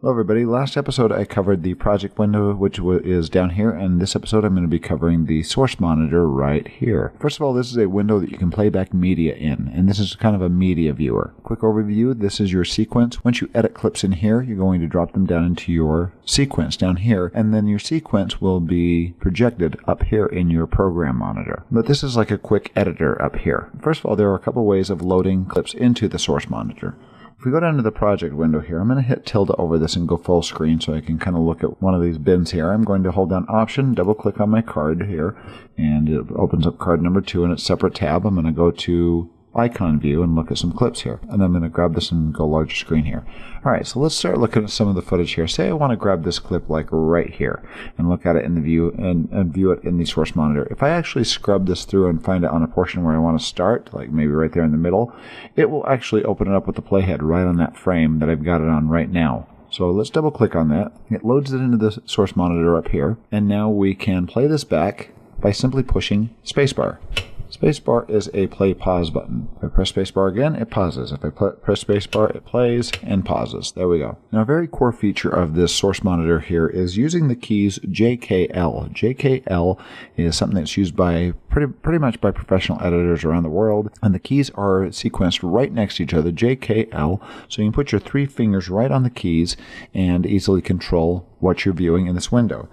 Hello, everybody. Last episode I covered the project window, which is down here, and this episode I'm going to be covering the source monitor right here. First of all, this is a window that you can play back media in, and this is kind of a media viewer. Quick overview this is your sequence. Once you edit clips in here, you're going to drop them down into your sequence down here, and then your sequence will be projected up here in your program monitor. But this is like a quick editor up here. First of all, there are a couple ways of loading clips into the source monitor. If we go down to the project window here, I'm going to hit tilde over this and go full screen so I can kind of look at one of these bins here. I'm going to hold down Option, double click on my card here, and it opens up card number two in its separate tab. I'm going to go to icon view and look at some clips here. And I'm going to grab this and go larger screen here. All right, so let's start looking at some of the footage here. Say I want to grab this clip like right here and look at it in the view and, and view it in the source monitor. If I actually scrub this through and find it on a portion where I want to start, like maybe right there in the middle, it will actually open it up with the playhead right on that frame that I've got it on right now. So let's double click on that. It loads it into the source monitor up here. And now we can play this back by simply pushing spacebar. Spacebar is a play pause button. If I press spacebar again, it pauses. If I press spacebar, it plays and pauses. There we go. Now, a very core feature of this source monitor here is using the keys JKL. JKL is something that's used by pretty pretty much by professional editors around the world, and the keys are sequenced right next to each other. JKL, so you can put your three fingers right on the keys and easily control what you're viewing in this window.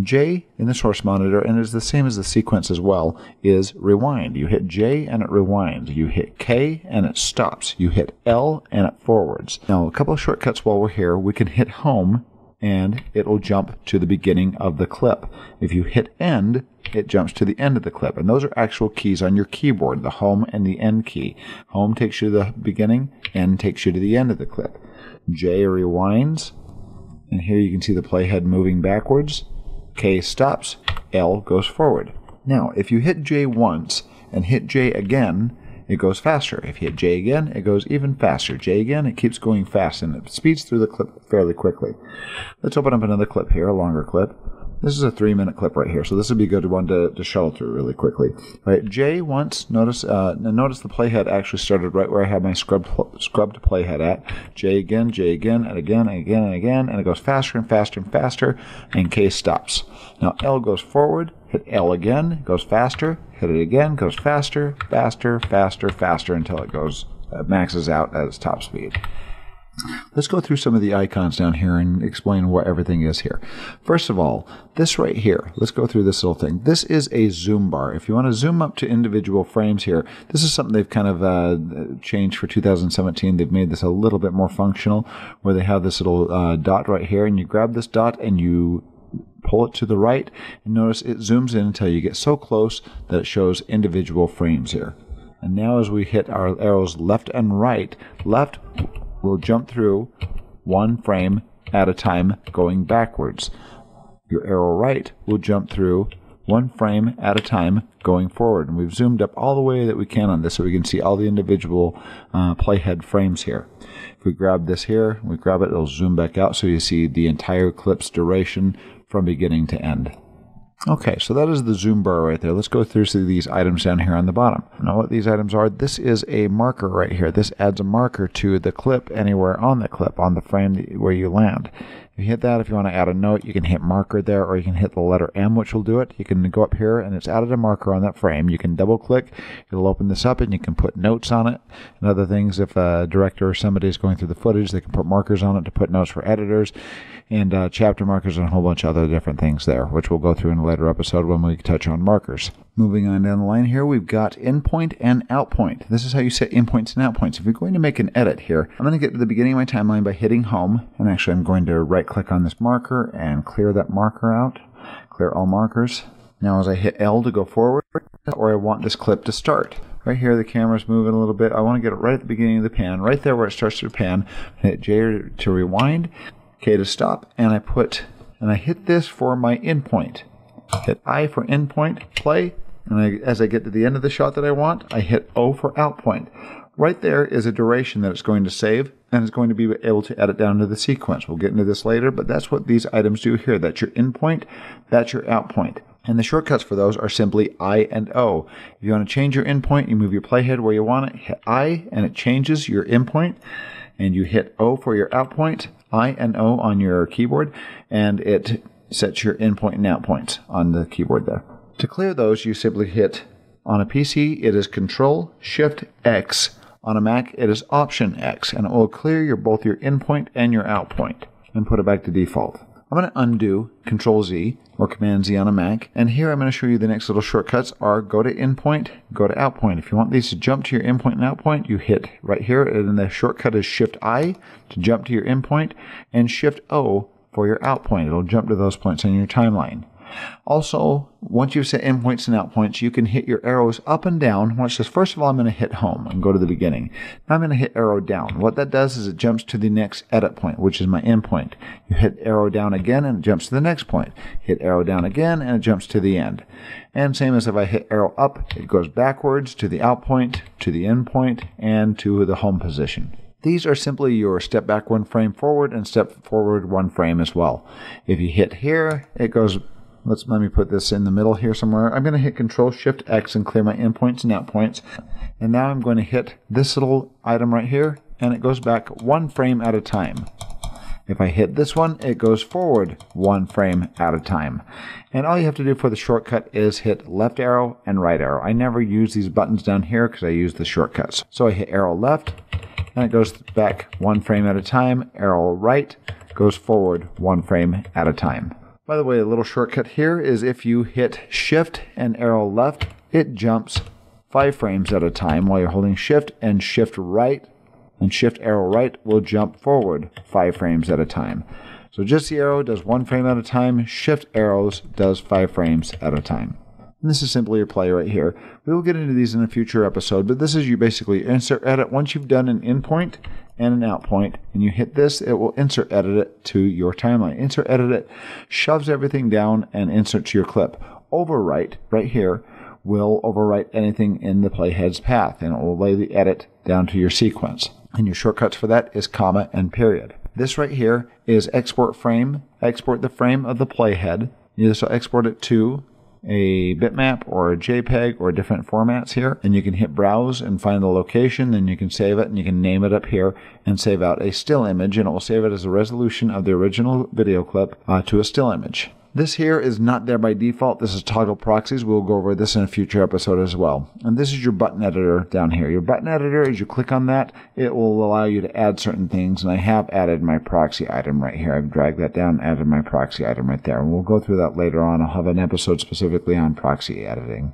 J in the source monitor, and it's the same as the sequence as well, is rewind. You hit J and it rewinds. You hit K and it stops. You hit L and it forwards. Now, a couple of shortcuts while we're here. We can hit home and it'll jump to the beginning of the clip. If you hit end, it jumps to the end of the clip. And those are actual keys on your keyboard, the home and the end key. Home takes you to the beginning, end takes you to the end of the clip. J rewinds, and here you can see the playhead moving backwards. K stops, L goes forward. Now, if you hit J once and hit J again, it goes faster. If you hit J again, it goes even faster. J again, it keeps going fast and it speeds through the clip fairly quickly. Let's open up another clip here, a longer clip. This is a three minute clip right here, so this would be a good one to, to shuttle through really quickly. All right, J once, notice uh, notice the playhead actually started right where I have my scrubbed, scrubbed playhead at. J again, J again, and again, and again, and again, and it goes faster and faster and faster, and K stops. Now L goes forward, hit L again, goes faster, hit it again, goes faster, faster, faster, faster, until it goes, uh, maxes out at its top speed. Let's go through some of the icons down here and explain what everything is here. First of all, this right here, let's go through this little thing. This is a zoom bar. If you want to zoom up to individual frames here, this is something they've kind of uh, changed for 2017. They've made this a little bit more functional where they have this little uh, dot right here and you grab this dot and you pull it to the right and notice it zooms in until you get so close that it shows individual frames here. And now as we hit our arrows left and right, left will jump through one frame at a time going backwards. Your arrow right will jump through one frame at a time going forward. And we've zoomed up all the way that we can on this so we can see all the individual uh, playhead frames here. If we grab this here, we grab it, it'll zoom back out so you see the entire clip's duration from beginning to end. Okay, so that is the zoom bar right there. Let's go through these items down here on the bottom. Now what these items are, this is a marker right here. This adds a marker to the clip anywhere on the clip, on the frame where you land. You hit that, if you want to add a note, you can hit marker there, or you can hit the letter M, which will do it. You can go up here, and it's added a marker on that frame. You can double click, it'll open this up, and you can put notes on it and other things. If a director or somebody is going through the footage, they can put markers on it to put notes for editors and uh, chapter markers and a whole bunch of other different things there, which we'll go through in a later episode when we touch on markers. Moving on down the line here, we've got in-point and out-point. This is how you set in-points and out-points. If you're going to make an edit here, I'm going to get to the beginning of my timeline by hitting home, and actually I'm going to right-click on this marker and clear that marker out, clear all markers. Now as I hit L to go forward, or I want this clip to start. Right here, the camera's moving a little bit. I want to get it right at the beginning of the pan, right there where it starts to pan. Hit J to rewind, K to stop, and I put, and I hit this for my in point. Hit I for in point, play, and I, as I get to the end of the shot that I want, I hit O for outpoint. Right there is a duration that it's going to save, and it's going to be able to edit down to the sequence. We'll get into this later, but that's what these items do here. That's your in point, that's your outpoint. And the shortcuts for those are simply I and O. If you want to change your in point, you move your playhead where you want it, hit I, and it changes your in point. and you hit O for your out point, I and O on your keyboard, and it sets your in point and out points on the keyboard there. To clear those, you simply hit on a PC, it is Control Shift X. On a Mac, it is Option X, and it will clear your both your in point and your out point and put it back to default. I'm going to undo Control Z or Command Z on a Mac, and here I'm going to show you the next little shortcuts are go to in point, go to out point. If you want these to jump to your in point and out point, you hit right here, and the shortcut is Shift I to jump to your in point, and Shift O for your out point. It'll jump to those points in your timeline. Also, once you've set in points and out points, you can hit your arrows up and down. Watch this. First of all, I'm going to hit home and go to the beginning. Now I'm going to hit arrow down. What that does is it jumps to the next edit point, which is my in point. You hit arrow down again and it jumps to the next point. Hit arrow down again and it jumps to the end. And same as if I hit arrow up, it goes backwards to the out point, to the in point, and to the home position. These are simply your step back one frame forward and step forward one frame as well. If you hit here, it goes Let's let me put this in the middle here somewhere. I'm going to hit Control Shift X and clear my in points and out points. And now I'm going to hit this little item right here, and it goes back one frame at a time. If I hit this one, it goes forward one frame at a time. And all you have to do for the shortcut is hit left arrow and right arrow. I never use these buttons down here because I use the shortcuts. So I hit arrow left, and it goes back one frame at a time. Arrow right goes forward one frame at a time. By the way, a little shortcut here is if you hit shift and arrow left, it jumps five frames at a time while you're holding shift and shift right and shift arrow right will jump forward five frames at a time. So just the arrow does one frame at a time, shift arrows does five frames at a time. And this is simply a play right here. We will get into these in a future episode, but this is you basically insert edit once you've done an in point and an out point, and you hit this, it will insert edit it to your timeline. Insert edit it shoves everything down and inserts your clip. Overwrite right here will overwrite anything in the playhead's path, and it will lay the edit down to your sequence. And your shortcuts for that is comma and period. This right here is export frame. Export the frame of the playhead. You just export it to a bitmap or a JPEG or different formats here. And you can hit browse and find the location. Then you can save it and you can name it up here and save out a still image. And it will save it as a resolution of the original video clip uh, to a still image. This here is not there by default. This is toggle proxies. We'll go over this in a future episode as well. And this is your button editor down here. Your button editor, as you click on that, it will allow you to add certain things. And I have added my proxy item right here. I've dragged that down, added my proxy item right there. And we'll go through that later on. I'll have an episode specifically on proxy editing.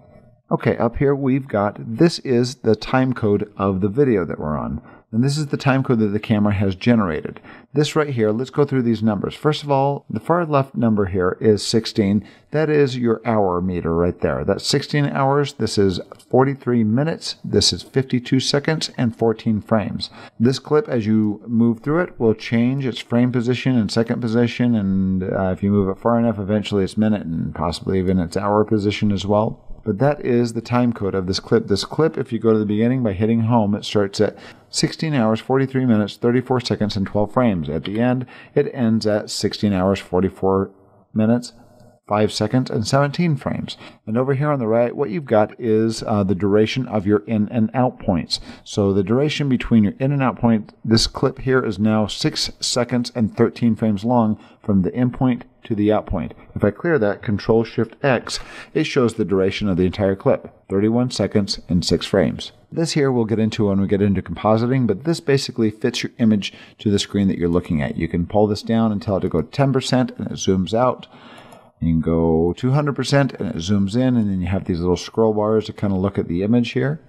Okay, up here we've got, this is the time code of the video that we're on. And this is the time code that the camera has generated. This right here, let's go through these numbers. First of all, the far left number here is 16. That is your hour meter right there. That's 16 hours. This is 43 minutes. This is 52 seconds and 14 frames. This clip, as you move through it, will change its frame position and second position. And uh, if you move it far enough, eventually its minute and possibly even its hour position as well but that is the time code of this clip. This clip, if you go to the beginning by hitting home, it starts at 16 hours, 43 minutes, 34 seconds, and 12 frames. At the end, it ends at 16 hours, 44 minutes, 5 seconds, and 17 frames. And over here on the right, what you've got is uh, the duration of your in and out points. So the duration between your in and out point, this clip here is now 6 seconds and 13 frames long from the in point to the out point. If I clear that, Control Shift X, it shows the duration of the entire clip, 31 seconds and 6 frames. This here we'll get into when we get into compositing, but this basically fits your image to the screen that you're looking at. You can pull this down and tell it to go 10% and it zooms out. You can go 200% and it zooms in, and then you have these little scroll bars to kind of look at the image here.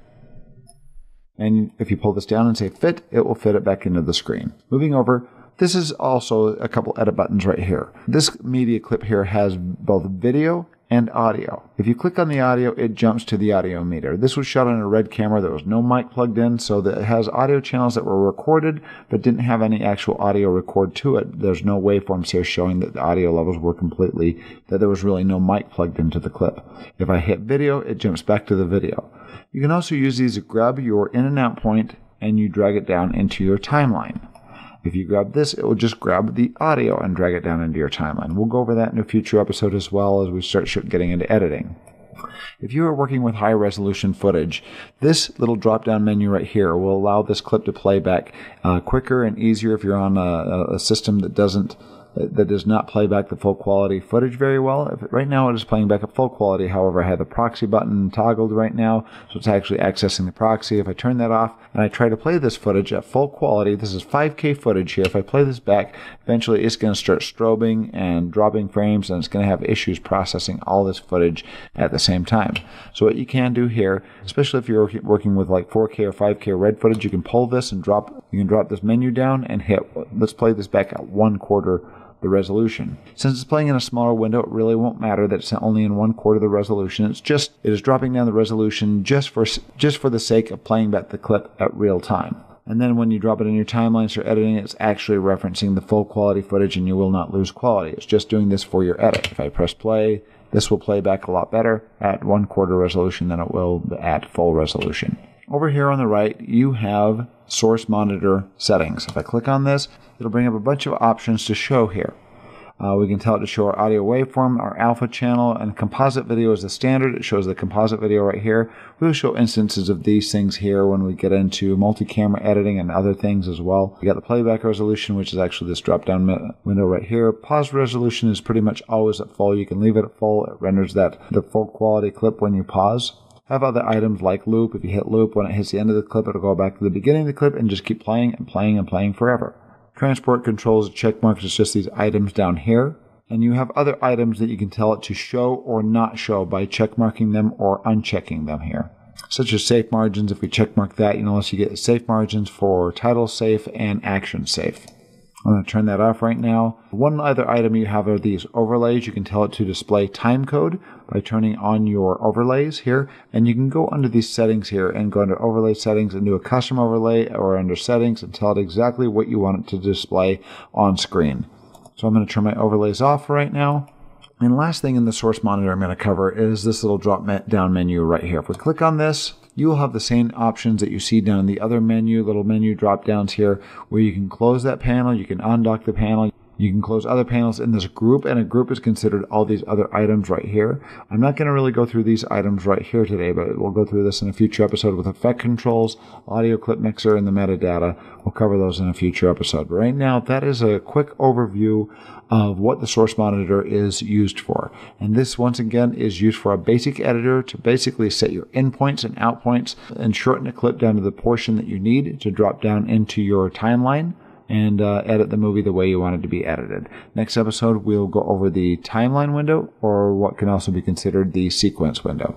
And if you pull this down and say fit, it will fit it back into the screen. Moving over, this is also a couple edit buttons right here. This media clip here has both video and audio. If you click on the audio, it jumps to the audio meter. This was shot on a RED camera. There was no mic plugged in, so that it has audio channels that were recorded, but didn't have any actual audio record to it. There's no waveforms here showing that the audio levels were completely, that there was really no mic plugged into the clip. If I hit video, it jumps back to the video. You can also use these to grab your in and out point and you drag it down into your timeline. If you grab this, it will just grab the audio and drag it down into your timeline. We'll go over that in a future episode as well as we start getting into editing. If you are working with high resolution footage, this little drop down menu right here will allow this clip to play back uh, quicker and easier if you're on a, a system that doesn't that does not play back the full quality footage very well. Right now it is playing back at full quality. However, I have the proxy button toggled right now, so it's actually accessing the proxy. If I turn that off and I try to play this footage at full quality, this is 5K footage here. If I play this back, eventually it's going to start strobing and dropping frames and it's going to have issues processing all this footage at the same time. So what you can do here, especially if you're working with like 4K or 5K RED footage, you can pull this and drop, you can drop this menu down and hit, let's play this back at one quarter the resolution. Since it's playing in a smaller window, it really won't matter that it's only in one quarter of the resolution. It's just it is dropping down the resolution just for just for the sake of playing back the clip at real time. And then when you drop it in your timelines or editing, it's actually referencing the full quality footage and you will not lose quality. It's just doing this for your edit. If I press play, this will play back a lot better at one quarter resolution than it will at full resolution. Over here on the right, you have source monitor settings. If I click on this, it'll bring up a bunch of options to show here. Uh, we can tell it to show our audio waveform, our alpha channel, and composite video is the standard. It shows the composite video right here. We'll show instances of these things here when we get into multi-camera editing and other things as well. We got the playback resolution, which is actually this drop-down window right here. Pause resolution is pretty much always at full. You can leave it at full. It renders that the full quality clip when you pause have other items like loop. If you hit loop, when it hits the end of the clip, it'll go back to the beginning of the clip and just keep playing and playing and playing forever. Transport controls check marks is just these items down here. And you have other items that you can tell it to show or not show by check marking them or unchecking them here. Such as safe margins, if we check mark that, you notice you get safe margins for title safe and action safe. I'm going to turn that off right now. One other item you have are these overlays. You can tell it to display time code by turning on your overlays here. And you can go under these settings here and go under overlay settings and do a custom overlay or under settings and tell it exactly what you want it to display on screen. So I'm going to turn my overlays off right now. And last thing in the source monitor I'm going to cover is this little drop down menu right here. If we click on this, you will have the same options that you see down in the other menu, little menu drop downs here, where you can close that panel, you can undock the panel, you can close other panels in this group, and a group is considered all these other items right here. I'm not going to really go through these items right here today, but we'll go through this in a future episode with effect controls, audio clip mixer, and the metadata. We'll cover those in a future episode. But right now, that is a quick overview of what the source monitor is used for. And this, once again, is used for a basic editor to basically set your in points and out points and shorten a clip down to the portion that you need to drop down into your timeline and uh, edit the movie the way you want it to be edited. Next episode, we'll go over the timeline window, or what can also be considered the sequence window.